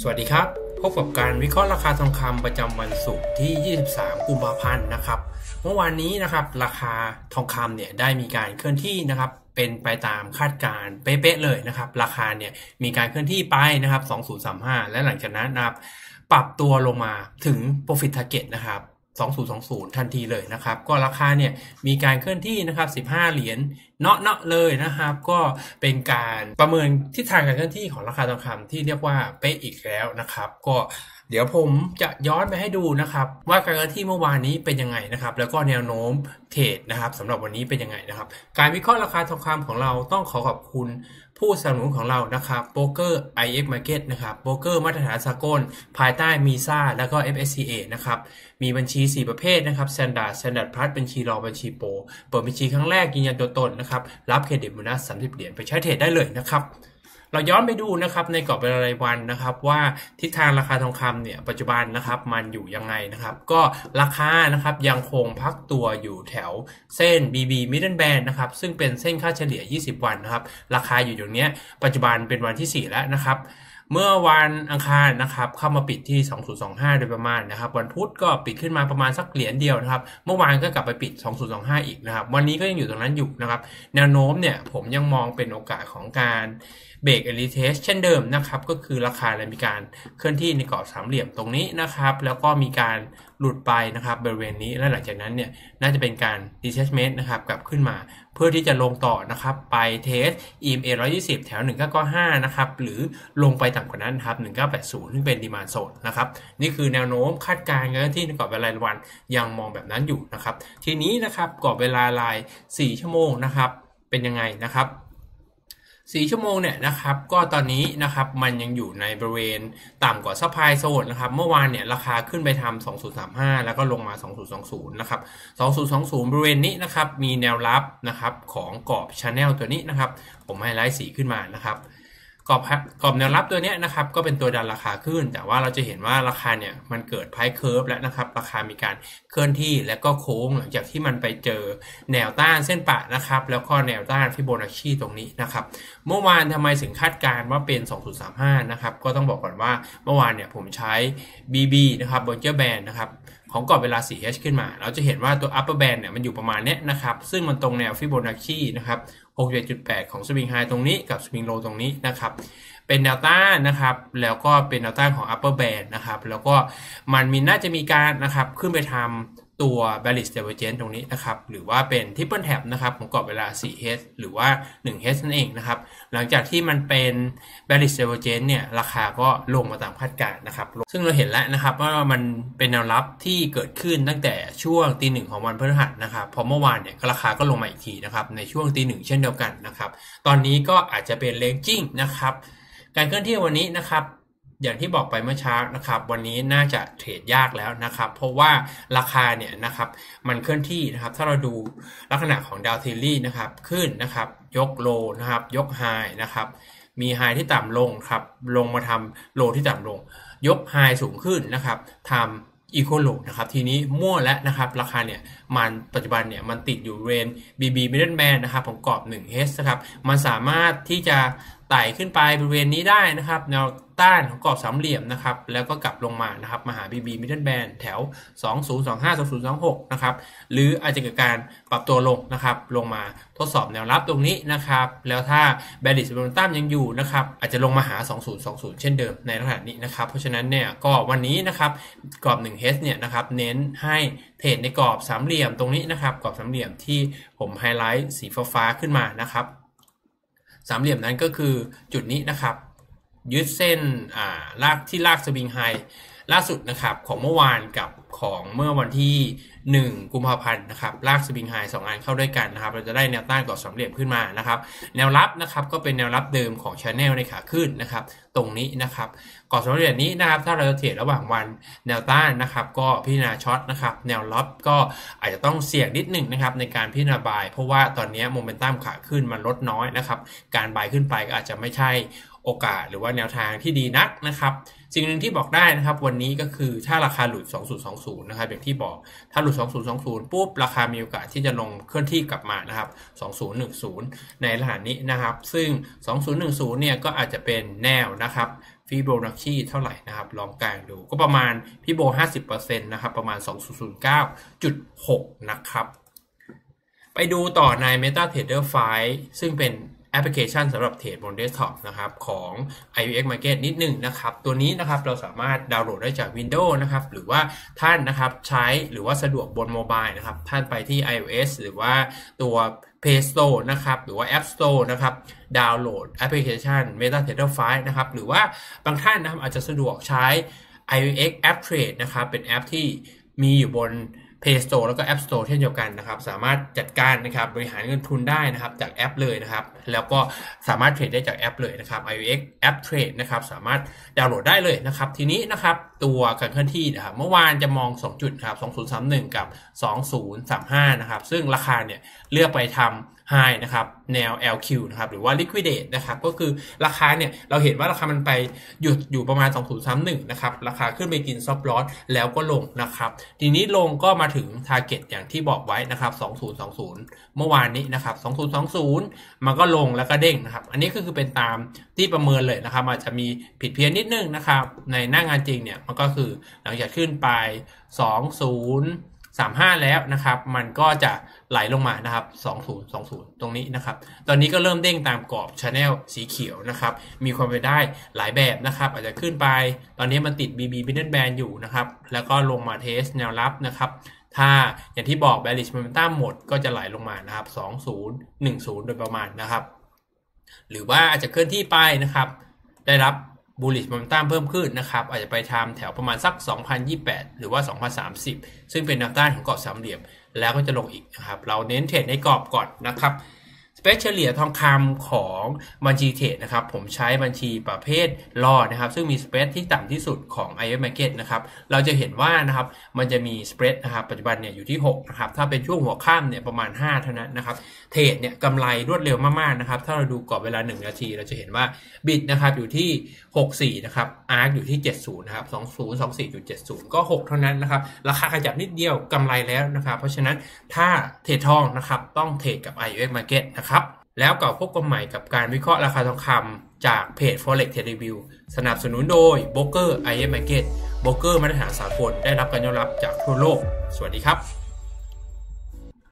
สวัสดีครับ พบกับการวิเคราะห์ราคาทองคำประจำวันศุกร์ที่ 23 กุมภาพันธ์นะครับ เมื่อวานนี้นะครับราคาทองคำเนี่ยได้มีการเคลื่อนที่นะครับเป็นไปตามคาดการณ์เป๊ะๆเลยนะครับ ราคาเนี่ยมีการเคลื่อนที่ไปนะครับ 2035 และหลังจากนั้นนะครับปรับตัวลงมาถึง profit target นะครับ 2020 ทันทีเลยนะครับ ก็ราคาเนี่ยมีการเคลื่อนที่นะครับ 15 เหรียญเนาะเนาะเลยนะครับ ก็เป็นการประเมินทิศทางการเคลื่อนที่ของราคาทองคำที่เรียกว่าเป๊ะอีกแล้วนะครับ ก็เดี๋ยวผมจะย้อนไปให้ดูนะครับ ว่าการเคลื่อนที่เมื่อวานนี้เป็นยังไงนะครับ แล้วก็แนวโน้มเทรดนะครับสำหรับวันนี้เป็นยังไงนะครับ การวิเคราะห์ราคาทองคำของเราต้องขอขอบคุณ ผู้สนับสนุนของเรานะครับโบรกเกอร์ IUX Market นะครับโบรกเกอร์มาตรฐานสากล ภายใต้ MISA แล้วก็ FSCA นะครับมีบัญชี 4 ประเภทนะครับ Standard Standard Plus บัญชี Raw บัญชี Proเปิดบัญชีครั้งแรกยืนยันตัวตนนะครับรับเครดิตโบนัส30 เหรียญไปใช้เทรดได้เลยนะครับ เราย้อนไปดูนะครับในกรอบเป็นรายวันนะครับ ว่าทิศทางราคาทองคำเนี่ยปัจจุบันนะครับมันอยู่ยังไงนะครับ ก็ราคานะครับยังคงพักตัวอยู่แถวเส้น BB Middle Band นะครับซึ่งเป็นเส้นค่าเฉลี่ย 20 วันนะครับ ราคาอยู่ตรงเนี้ยปัจจุบันเป็นวันที่ 4 แล้วนะครับ เมื่อวันอังคารนะครับเข้ามาปิดที่ 2025 โดยประมาณนะครับวันพุธก็ปิดขึ้นมาประมาณสักเหรียญเดียวนะครับเมื่อวานก็กลับไปปิด 2025 อีกนะครับวันนี้ก็ยังอยู่ตรงนั้นอยู่นะครับแนวโน้มเนี่ยผมยังมองเป็นโอกาสของการ break and retest เช่นเดิมนะครับก็คือราคาเลยมีการเคลื่อนที่ในกรอบสามเหลี่ยมตรงนี้นะครับแล้วก็มีการหลุดไปนะครับบริเวณนี้และหลังจากนั้นเนี่ยน่าจะเป็นการ retracement นะครับกลับขึ้นมา เพื่อที่จะลงต่อนะครับไป test EMA 120 แถว1995นะครับหรือลงไปต่ำกว่านั้นครับ1980 ซึ่งเป็น demand zone นะครับนี่คือแนวโน้มคาดการณ์กันที่กรอบเวลารายวันยังมองแบบนั้นอยู่นะครับทีนี้นะครับกรอบเวลาราย 4 ชั่วโมงนะครับเป็นยังไงนะครับ สี่ชั่วโมงเนี่ยนะครับ ก็ตอนนี้นะครับมันยังอยู่ในบริเวณต่ำกว่า supply zone นะครับ เมื่อวานเนี่ยราคาขึ้นไปทำ2035 แล้วก็ลงมา 2020 นะครับ 2020 บริเวณนี้นะครับ มีแนวรับนะครับของกรอบ channel ตัวนี้นะครับ ผมไฮไลท์สีขึ้นมานะครับ กรอบกรอบแนวรับตัวนี้นะครับก็เป็นตัวดันราคาขึ้น แต่ว่าเราจะเห็นว่าราคาเนี่ยมันเกิด price curve แล้วนะครับราคามีการเคลื่อนที่และก็โค้งหลังจากที่มันไปเจอแนวต้านเส้นประนะครับแล้วก็แนวต้านฟิโบนัชชีตรงนี้นะครับเมื่อวานทำไมถึงคาดการณ์ว่าเป็น 2035 นะครับก็ต้องบอกก่อนว่าเมื่อวานเนี่ยผมใช้ BB นะครับ Bollinger Band นะครับ ของกรอบเวลา 4H ขึ้นมา เราจะเห็นว่าตัว upper band เนี่ยมันอยู่ประมาณเนี้ยนะครับ ซึ่งมันตรงแนวฟิโบนัชชีนะครับ67.8 ของสวิงไฮตรงนี้กับสวิงโลตรงนี้นะครับ เป็นแนวต้านนะครับ แล้วก็เป็นแนวต้านของ upper band นะครับ แล้วก็มันมีน่าจะมีการนะครับขึ้นไปทำ ตัว bearish divergence ตรงนี้นะครับ หรือว่าเป็น triple tap นะครับของกรอบเวลา 4H หรือว่า 1H นั่นเองนะครับ หลังจากที่มันเป็น bearish divergence เนี่ย ราคาก็ลงมาตามคาดการณ์นะครับ ซึ่งเราเห็นแล้วนะครับว่ามันเป็นแนวรับที่เกิดขึ้นตั้งแต่ช่วงตีหนึ่งของวันพฤหัสนะครับ พอเมื่อวานเนี่ยราคาก็ลงมาอีกทีนะครับ ในช่วงตีหนึ่งเช่นเดียวกันนะครับ ตอนนี้ก็อาจจะเป็น ranging นะครับ การเคลื่อนที่วันนี้นะครับ อย่างที่บอกไปเมื่อเช้านะครับวันนี้น่าจะเทรดยากแล้วนะครับ เพราะว่าราคาเนี่ยนะครับมันเคลื่อนที่นะครับถ้าเราดูลักษณะของ Dow Theory นะครับขึ้นนะครับยก low นะครับยก high นะครับมี high ที่ต่ำลงครับลงมาทำ low ที่ต่ำลง ยกไฮสูงขึ้นนะครับทำอีโคโลนะครับทีนี้มั่วแล้วนะครับราคาเนี่ยมันปัจจุบันเนี่ยมันติดอยู่เรน BB Middle Band นะครับของกรอบ 1H นะครับมันสามารถที่จะ ไต่ขึ้นไปบริเวณนี้ได้นะครับ แนวต้านของกรอบสามเหลี่ยมนะครับ แล้วก็กลับลงมานะครับมาหา BB Middle Band แถว 2025 2026 นะครับ หรืออาจจะเกิดการปรับตัวลงนะครับ ลงมาทดสอบแนวรับตรงนี้นะครับ แล้วถ้า Bearish Momentum ยังอยู่นะครับ อาจจะลงมาหา 2020 เช่นเดิมในลักษณะนี้นะครับ เพราะฉะนั้นเนี่ยก็วันนี้นะครับกรอบ 1H เนี่ยนะครับเน้นให้เทรดในกรอบสามเหลี่ยมตรงนี้นะครับ กรอบสามเหลี่ยมที่ผมไฮไลท์สีฟ้าๆขึ้นมานะครับ สามเหลี่ยมนั้นก็คือจุดนี้นะครับ ยึดเส้นาลากที่ลากสวิงไฮ ล่าสุดนะครับของเมื่อวานกับของเมื่อวันที่ 1 กุมภาพันธ์นะครับลากสวิงไฮสองอันเข้าด้วยกันนะครับ เราจะได้แนวต้านกอบสามเหลี่ยมขึ้นมานะครับ แนวรับนะครับก็เป็นแนวรับเดิมของ channel ในขาขึ้นนะครับ ตรงนี้นะครับกรอบสามเหลี่ยมนี้นะครับ ถ้าเราจะเทรดระหว่างวันแนวต้านนะครับ ก็พิจารณา short นะครับ แนวรับก็อาจจะต้องเสี่ยงนิดหนึ่งนะครับในการพิจารณา buy เพราะว่าตอนนี้โมเมนตัมขาขึ้นมันลดน้อยนะครับ การ buy ขึ้นไปก็อาจจะไม่ใช่โอกาสหรือว่าแนวทางที่ดีนักนะครับ สิ่งหนึ่งที่บอกได้นะครับ วันนี้ก็คือถ้าราคาหลุด 2020 นะครับอย่างที่บอกถ้าหลุด 2020 ปุ๊บ ราคามีโอกาสที่จะลงเคลื่อนที่กลับมานะครับ 2010 ในระดับนี้นะครับ ซึ่ง 2010 เนี่ยก็อาจจะเป็นแนวนะครับฟิโบนัชชีเท่าไหร่นะครับลองกางดูก็ประมาณ Fibo 50%นะครับประมาณ 2009.6 นะครับ ไปดูต่อใน MetaTrader 5ซึ่งเป็น แอปพลิเคชันสำหรับเทรดบนเดสก์ท็อปนะครับของ IUX Market นิดหนึ่งนะครับ ตัวนี้นะครับเราสามารถดาวน์โหลดได้จาก Windows นะครับ หรือว่าท่านนะครับใช้หรือว่าสะดวกบน mobile นะครับ ท่านไปที่ iOS หรือว่าตัว Play Store นะครับ หรือว่า App Store นะครับ ดาวน์โหลดแอปพลิเคชัน MetaTrader 5นะครับ หรือว่าบางท่านนะครับอาจจะสะดวกใช้ IUX App Trade นะครับ เป็นแอปที่มีอยู่บน Play Store แล้วก็ App Store เช่นเดียวกันนะครับ สามารถจัดการนะครับบริหารเงินทุนได้นะครับจากแอปเลยนะครับ แล้วก็สามารถเทรดได้จากแอปเลยนะครับ iOX App Trade นะครับสามารถดาวน์โหลดได้เลยนะครับ ทีนี้นะครับตัวการเคลื่อนที่นะครับเมื่อวานจะมอง 2 จุดครับ2031 กับ 2035 นะครับ ซึ่งราคาเนี่ยเลือกไปทำ High นะครับแนว LQ นะครับหรือว่า Liquidate นะครับก็คือราคาเนี่ยเราเห็นว่าราคามันไปหยุดอยู่ประมาณ 2031นะครับราคาขึ้นไปกินซอฟต์ลอสแล้วก็ลงนะครับทีนี้ลงก็มาถึง Target อย่างที่บอกไว้นะครับ2020 เมื่อวานนี้นะครับ2020 มันก็ลงแล้วก็เด้งนะครับอันนี้ก็คือเป็นตามที่ประเมินเลยนะครับอาจจะมีผิดเพี้ยนนิดนึงนะครับในหน้างงานจริงเนี่ยมันก็คือหลังจากขึ้นไป 20 35 แล้วนะครับ มันก็จะไหลลงมานะครับ 20 20 ตรงนี้นะครับ ตอนนี้ก็เริ่มเด้งตามกรอบชาแนลสีเขียวนะครับ มีความเป็นได้หลายแบบนะครับ อาจจะขึ้นไป ตอนนี้มันติด BB b i n d e n Band อยู่นะครับ แล้วก็ลงมาเทสแนวรับนะครับถ้าอย่างที่บอก bearish momentum หมดก็จะไหลลงมานะครับ 20 10 โดยประมาณนะครับ หรือว่าอาจจะเคลื่อนที่ไปนะครับ ได้รับ bullish momentum เพิ่มขึ้นนะครับ อาจจะไปทำแถวประมาณสัก 2028 หรือว่า 2030 ซึ่งเป็นแนวต้านของกรอบสามเหลี่ยม แล้วก็จะลงอีกนะครับ เราเน้นเทรดในกรอบก่อนนะครับ spread เฉลี่ยทองคำของบัญชีเทรดนะครับ ผมใช้บัญชีประเภท Raw นะครับ ซึ่งมี spread ที่ต่ำที่สุดของ IUX Market นะครับ เราจะเห็นว่านะครับ มันจะมี spread นะครับ ปัจจุบันเนี่ยอยู่ที่ 6 นะครับ ถ้าเป็นช่วงหัวค่ำเนี่ยประมาณ 5 เท่านั้นนะครับ เทรดเนี่ยกำไรรวดเร็วมากๆนะครับ ถ้าเราดูกรอบเวลา 1 นาที เราจะเห็นว่าบิตนะครับอยู่ที่ 64 นะครับ อาร์คอยู่ที่ 70 นะครับ 2024.70 ก็ 6 เท่านั้นนะครับ ราคาขยับนิดเดียวกำไรแล้วนะครับ เพราะฉะนั้นถ้าเทรดทองนะครับต้องเทรดกับ iOS Market นะครับแล้วกับพบกันใหม่กับการวิเคราะห์ราคาทองคำจากเพจ Forex Trade Review สนับสนุนโดย b r o k e r i m Market โบรกเกอร์มาตรฐานสากลได้รับการยอมรับจากทั่วโลก สวัสดีครับ